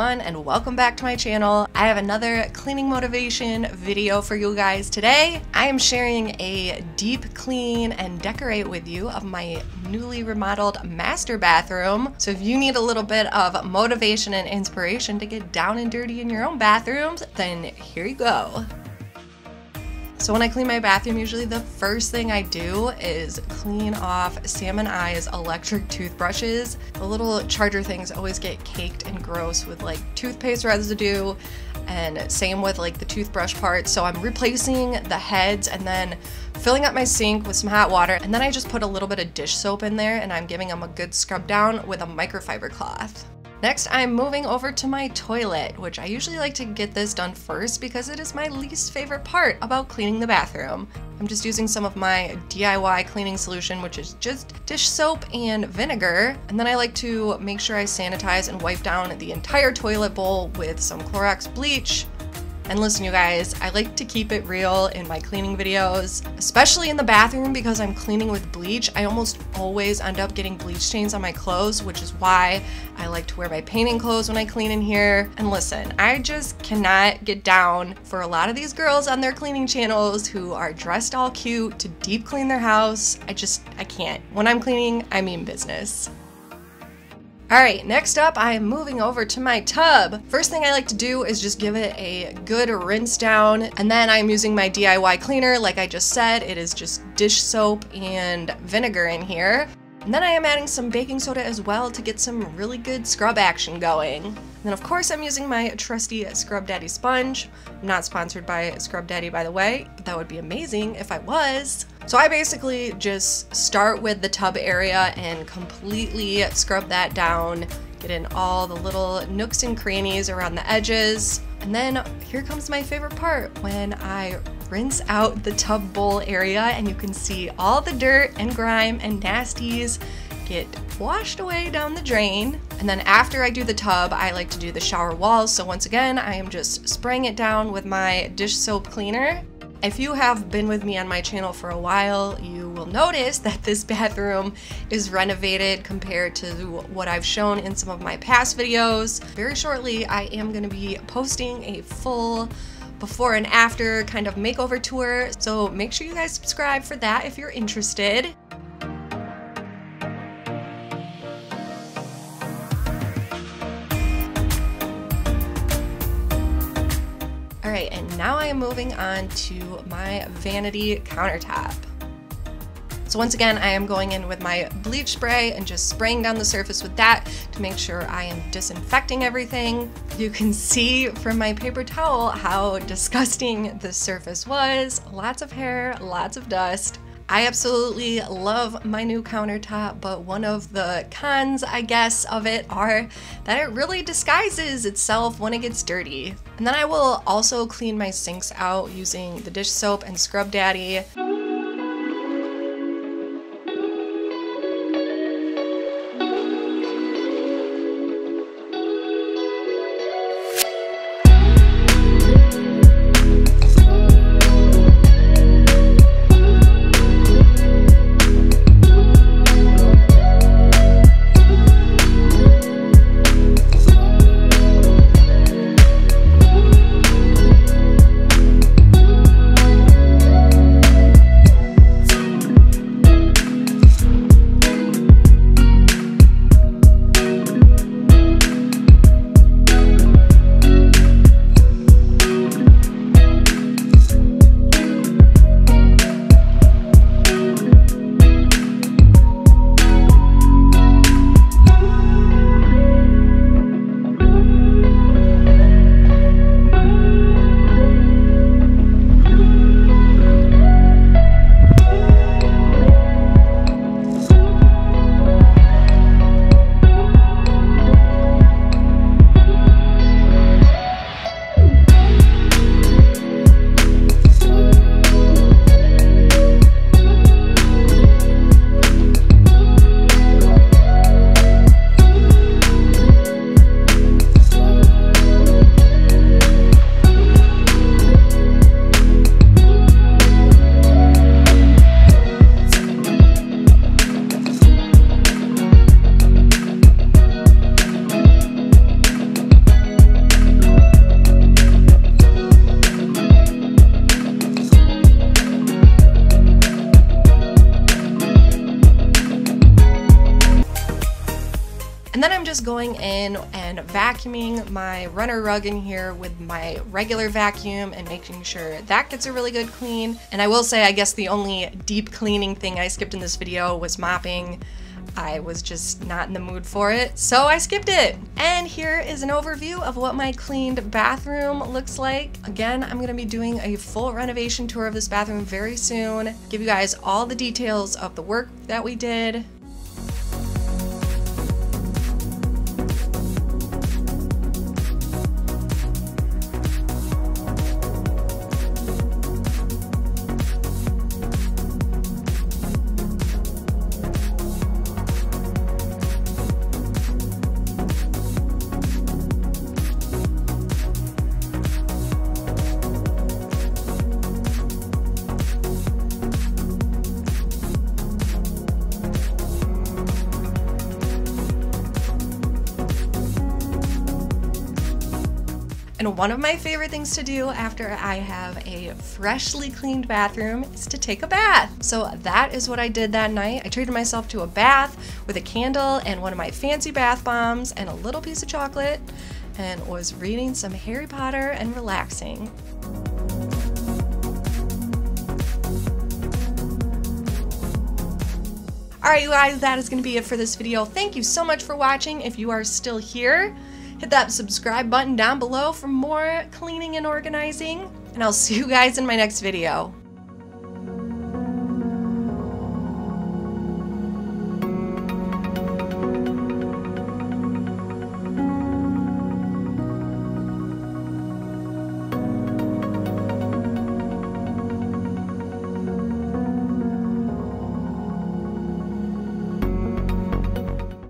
everyone and welcome back to my channel. I have another cleaning motivation video for you guys today. I am sharing a deep clean and decorate with you of my newly remodeled master bathroom. So if you need a little bit of motivation and inspiration to get down and dirty in your own bathrooms, then here you go. So when I clean my bathroom, usually the first thing I do is clean off Sam and I's electric toothbrushes. The little charger things always get caked and gross with like toothpaste residue and same with like the toothbrush part. So I'm replacing the heads and then filling up my sink with some hot water and then I just put a little bit of dish soap in there and I'm giving them a good scrub down with a microfiber cloth. Next, I'm moving over to my toilet, which I usually like to get this done first because it is my least favorite part about cleaning the bathroom. I'm just using some of my DIY cleaning solution, which is just dish soap and vinegar. And then I like to make sure I sanitize and wipe down the entire toilet bowl with some Clorox bleach, and listen, you guys, I like to keep it real in my cleaning videos, especially in the bathroom because I'm cleaning with bleach. I almost always end up getting bleach stains on my clothes, which is why I like to wear my painting clothes when I clean in here. And listen, I just cannot get down for a lot of these girls on their cleaning channels who are dressed all cute to deep clean their house. I just, I can't. When I'm cleaning, I mean business. Alright, next up I am moving over to my tub. First thing I like to do is just give it a good rinse down and then I'm using my DIY cleaner like I just said. It is just dish soap and vinegar in here. And then I am adding some baking soda as well to get some really good scrub action going. And then of course I'm using my trusty Scrub Daddy sponge. I'm not sponsored by Scrub Daddy by the way, but that would be amazing if I was. So I basically just start with the tub area and completely scrub that down, get in all the little nooks and crannies around the edges. And then here comes my favorite part when I rinse out the tub bowl area and you can see all the dirt and grime and nasties get washed away down the drain. And then after I do the tub, I like to do the shower walls. So once again, I am just spraying it down with my dish soap cleaner if you have been with me on my channel for a while, you will notice that this bathroom is renovated compared to what I've shown in some of my past videos. Very shortly, I am going to be posting a full before and after kind of makeover tour, so make sure you guys subscribe for that if you're interested. Now I am moving on to my vanity countertop. So once again, I am going in with my bleach spray and just spraying down the surface with that to make sure I am disinfecting everything. You can see from my paper towel how disgusting this surface was. Lots of hair, lots of dust. I absolutely love my new countertop, but one of the cons, I guess, of it are that it really disguises itself when it gets dirty. And then I will also clean my sinks out using the dish soap and Scrub Daddy. Going in and vacuuming my runner rug in here with my regular vacuum and making sure that gets a really good clean. And I will say, I guess the only deep cleaning thing I skipped in this video was mopping. I was just not in the mood for it, so I skipped it. And here is an overview of what my cleaned bathroom looks like. Again, I'm gonna be doing a full renovation tour of this bathroom very soon, give you guys all the details of the work that we did, And one of my favorite things to do after I have a freshly cleaned bathroom is to take a bath. So that is what I did that night. I treated myself to a bath with a candle and one of my fancy bath bombs and a little piece of chocolate and was reading some Harry Potter and relaxing. Alright you guys, that is going to be it for this video. Thank you so much for watching. If you are still here, Hit that subscribe button down below for more cleaning and organizing, and I'll see you guys in my next video.